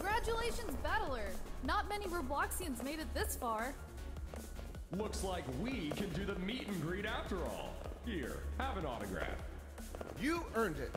Congratulations, Battler! Not many Robloxians made it this far. Looks like we can do the meet and greet after all. Here, have an autograph. You earned it.